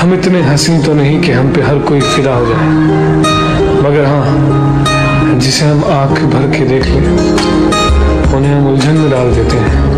हम इतने हसीन तो नहीं कि हम पे हर कोई फिदा हो जाए। मगर हाँ जिसे हम आँख भर के देख लें, उन्हें हम उलझन में डाल देते हैं।